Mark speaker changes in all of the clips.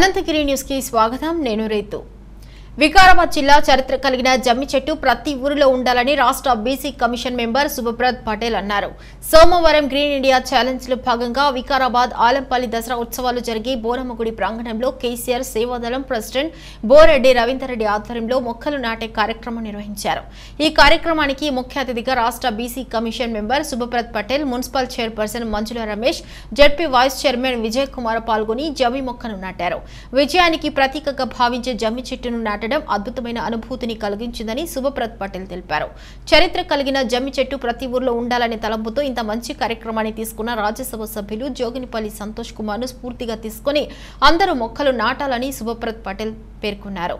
Speaker 1: Anantagiri news కి స్వాగతం నేను రేతు వికారాబాద్ జిల్లా చరిత్ర కలిగిన జమ్మి చెట్టు ప్రతి ఊరిలో ఉండాలని రాష్ట్ర BC commission member Shubhaprad Patel అన్నారు. సోమవారం గ్రీన్ ఇండియా ఛాలెంజ్లో భాగంగా వికారాబాద్ ఆలంపల్లి దసరా ఉత్సవాలు జరిగి బోరమ్మగుడి ప్రాంగణంలో కేసీఆర్ సేవాదళం ప్రెసిడెంట్ బోరెడ్డి రవీందర్ రెడ్డి ఆధ్వర్యంలో మొక్కలు నాటే కార్యక్రమం నిర్వహించారు. ఈ కార్యక్రమానికి ముఖ్య అతిథిగా రాష్ట్ర BC commission member Shubhaprad Patel municipal chairperson Manjula Ramesh ZP vice chairman Vijay Kumar పాల్గొని జమ్మి మొక్కను నాటారు. విజయానికి ప్రతీకగా భావించే జమ్మి చెట్టును నాటడం అద్భుతమైన అనుభూతిని కలిగించిందని శుభప్రత్ పటేల్ తెలిపారు. చరిత్ర కలిగిన జమ్మి చెట్టు ప్రతి ఊర్లో ఉండాలనే తలంపుతో ఇంత మంచి కార్యక్రమాన్ని తీసుకున్న రాజ్యసభ సభ్యులు జోగినిపల్లి సంతోష్ కుమార్ను స్ఫూర్తిగా తీసుకుని అందరూ మొక్కలు నాటాలని శుభప్రత్ పటేల్ పేర్కొన్నారు.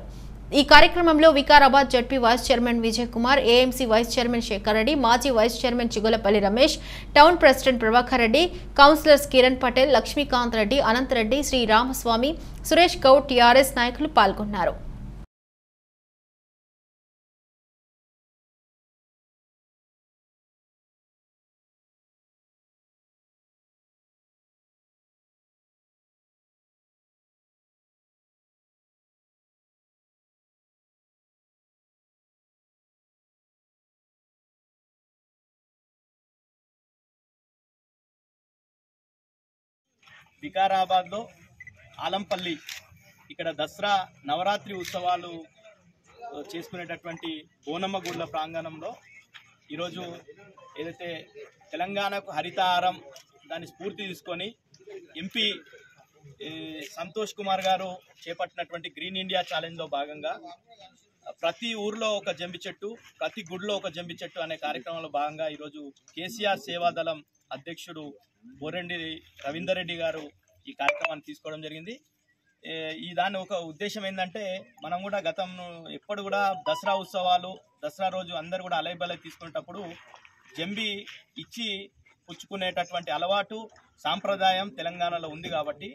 Speaker 1: ఈ కార్యక్రమంలో Vikarabad ZP vice chairman Vijay Kumar AMC vice chairman Shekar Reddy మాజీ vice chairman Chigulapalli Ramesh town president Prabhakar Reddy councillors Kiran Patel Lakshmikanth Reddy Anant Reddy Shri Ramaswamy Suresh Goud TRS నాయకులు పాల్గొన్నారు.
Speaker 2: వికారాబాద్లో ఆలంపల్లి ఇక్కడ దసరా నవరాత్రి ఉత్సవాలు చేసుకునేటటువంటి బోనమ్మ గుళ్ళ ప్రాంగణంలో ఈరోజు ఏదైతే తెలంగాణకు హరితహారం దాన్ని స్ఫూర్తి తీసుకొని ఎంపీ సంతోష్ కుమార్ గారు చేపట్టినటువంటి గ్రీన్ ఇండియా ఛాలెంజ్లో భాగంగా ప్రతి ఊర్లో ఒక జంబి చెట్టు ప్రతి గుడిలో ఒక జంబి చెట్టు అనే కార్యక్రమంలో భాగంగా ఈరోజు కేసీఆర్ సేవాదళం అధ్యక్షుడు బోరెండి రవీందర్ రెడ్డి గారు ఈ కార్యక్రమాన్ని తీసుకోవడం జరిగింది. ఈ దాని ఒక ఉద్దేశం ఏంటంటే మనం కూడా గతం ఎప్పుడు కూడా దసరా ఉత్సవాలు దసరా రోజు అందరు కూడా అలైబలై తీసుకునేటప్పుడు జంబి ఇచ్చి పుచ్చుకునేటటువంటి అలవాటు సాంప్రదాయం తెలంగాణలో ఉంది కాబట్టి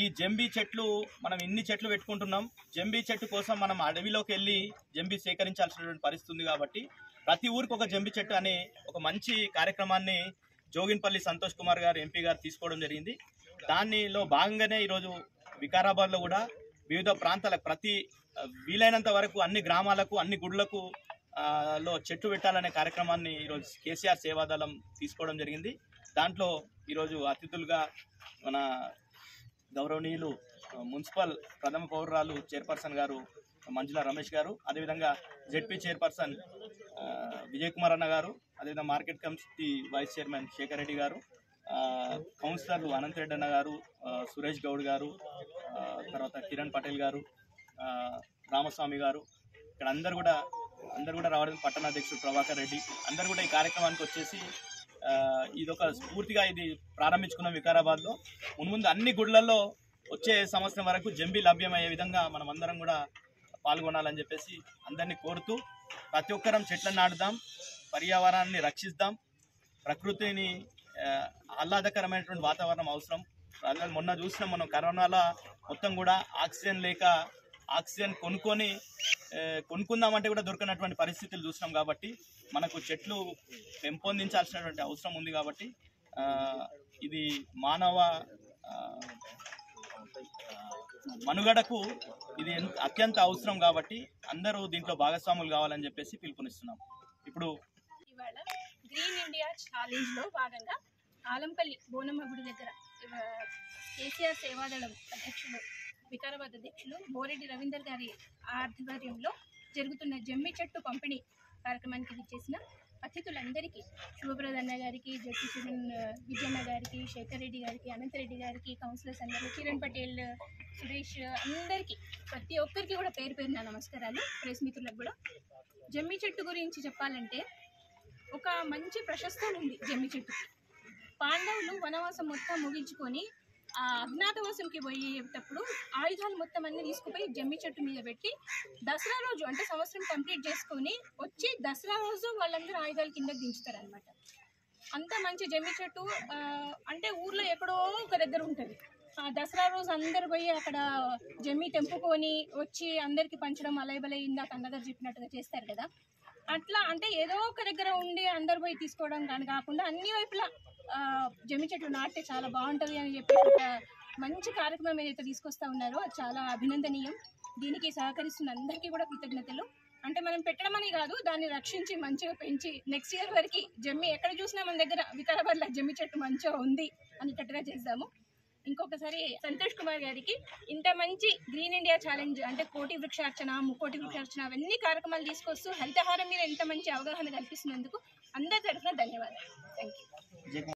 Speaker 2: ఈ జంబి చెట్లు మనం ఇన్ని చెట్లు పెట్టుకుంటున్నాం. జంబి చెట్టు కోసం మనం అడవిలోకి వెళ్ళి జంబి సేకరించాల్సినటువంటి పరిస్థితి ఉంది కాబట్టి ప్రతి ఊరికి ఒక జంబి చెట్టు అనే ఒక మంచి కార్యక్రమాన్ని జోగిన్పల్లి సంతోష్ కుమార్ గారు ఎంపీ గారు తీసుకోవడం జరిగింది. దానిలో భాగంగానే ఈరోజు వికారాబాద్లో కూడా వివిధ ప్రాంతాలకు ప్రతి వీలైనంత వరకు అన్ని గ్రామాలకు అన్ని గుడ్లకు లో చెట్టు పెట్టాలనే కార్యక్రమాన్ని ఈరోజు కేసీఆర్ సేవాదళం తీసుకోవడం జరిగింది. దాంట్లో ఈరోజు అతిథులుగా మన గౌరవనీయులు మున్సిపల్ ప్రథమ పౌరురాలు చైర్పర్సన్ గారు మంజుల రమేష్ గారు అదేవిధంగా జెడ్పీ చైర్పర్సన్ విజయ్ కుమార్ అన్న గారు అదేవిధంగా market committee vice chairman Shekar Reddy గారు కౌన్సిలర్లు అనంత్ రెడ్డి అన్న గారు సురేష్ గౌడ్ గారు తర్వాత కిరణ్ పటేల్ గారు రామస్వామి గారు ఇక్కడ అందరు కూడా అందరు కూడా రావడం పట్టణ అధ్యక్షుడు ప్రభాకర్ రెడ్డి అందరు కూడా ఈ కార్యక్రమానికి వచ్చేసి ఇదొక స్ఫూర్తిగా ఇది ప్రారంభించుకున్న వికారాబాద్లో. మున్ముందు అన్ని గుడ్లలో వచ్చే సంవత్సరం వరకు జంబీ లభ్యమయ్యే విధంగా మనం అందరం కూడా పాల్గొనాలని చెప్పేసి అందరినీ కోరుతూ ప్రతి ఒక్కరం చెట్లను నాటుదాం పర్యావరణాన్ని రక్షిద్దాం ప్రకృతిని ఆహ్లాదకరమైనటువంటి వాతావరణం అవసరం. అలాగే మొన్న చూసినాం మనం కరోనాలో మొత్తం కూడా ఆక్సిజన్ లేక ఆక్సిజన్ కొనుక్కొని కొనుక్కుందామంటే కూడా దొరకనటువంటి పరిస్థితులు చూసినాం కాబట్టి మనకు చెట్లు పెంపొందించాల్సినటువంటి అవసరం ఉంది కాబట్టి ఇది మానవ మనుగడకు ఇది అత్యంత అవసరం కాబట్టి అందరూ దీంట్లో భాగస్వాములు కావాలని చెప్పేసి పిలుపునిస్తున్నాం. ఇప్పుడు
Speaker 3: ఇవాళ గ్రీన్ ఇండియా ఛాలెంజ్లో భాగంగా ఆలంపల్లి బోనమ్మ గుడి దగ్గర కేసీఆర్ సేవాదళం అధ్యక్షులు వికారాబాద్ అధ్యక్షులు బోరెడ్డి రవీందర్ గారి ఆధ్వర్యంలో జరుగుతున్న జమ్మి చెట్టు పంపిణీ కార్యక్రమానికి విచ్చేసిన అతిథులందరికీ శుభప్రద అన్న గారికి జడ్పీ చిరణ్ విజయన్న గారికి శేఖర్ రెడ్డి గారికి అనంతరెడ్డి గారికి కౌన్సిలర్స్ అందరూ కిరణ్ పటేల్ సురేష్ అందరికీ ప్రతి ఒక్కరికి కూడా పేరు పేరున నమస్కారాలు. ప్రెస్ మిత్రులకు కూడా. జమ్మి చెట్టు గురించి చెప్పాలంటే ఒక మంచి ప్రశస్తం ఉంది జమ్మి చెట్టు. పాండవులు వనవాసం మొత్తం ముగించుకొని అజ్ఞాతవాసంకి పోయేటప్పుడు ఆయుధాలు మొత్తం అన్ని తీసుకుపోయి జమ్మి చెట్టు మీద పెట్టి దసరా రోజు అంటే సంవత్సరం కంప్లీట్ చేసుకొని వచ్చి దసరా రోజు వాళ్ళందరూ ఆయుధాలు కిందకు దించుతారు అనమాట అంత మంచి జమ్మి చెట్టు అంటే ఊర్లో ఎక్కడో ఒక దగ్గర ఉంటుంది. ఆ దసరా రోజు అందరు పోయి అక్కడ జమ్మి తెంపుకొని వచ్చి అందరికి పంచడం అలైబలై ఇందాక అన్నగారు చెప్పినట్టుగా చేస్తారు కదా. అట్లా అంటే ఏదో ఒక దగ్గర ఉండి అందరు పోయి తీసుకోవడం కానీ కాకుండా అన్ని వైపులా జమ్మి చెట్లు నాటితే చాలా బాగుంటుంది అని చెప్పి ఒక మంచి కార్యక్రమం ఏదైతే తీసుకొస్తా ఉన్నారో అది చాలా అభినందనీయం. దీనికి సహకరిస్తున్న అందరికీ కూడా కృతజ్ఞతలు. అంటే మనం పెట్టడం అని కాదు దాన్ని రక్షించి మంచిగా పెంచి నెక్స్ట్ ఇయర్ వరకు జమ్మి ఎక్కడ చూసినా మన దగ్గర వికారాబాద్లో జమ్మి చెట్టు మంచిగా ఉంది అనేటట్టుగా చేద్దాము ఇంకొకసారి సంతోష్ కుమార్ గారికి ఇంత మంచి గ్రీన్ ఇండియా ఛాలెంజ్ అంటే కోటి వృక్షార్చన ముక్కోటి వృక్షార్చన అవన్నీ కార్యక్రమాలు తీసుకొస్తూ హరితహారం మీద ఇంత మంచి అవగాహన కల్పిస్తున్నందుకు అందరి తరఫున ధన్యవాదాలు. Thank you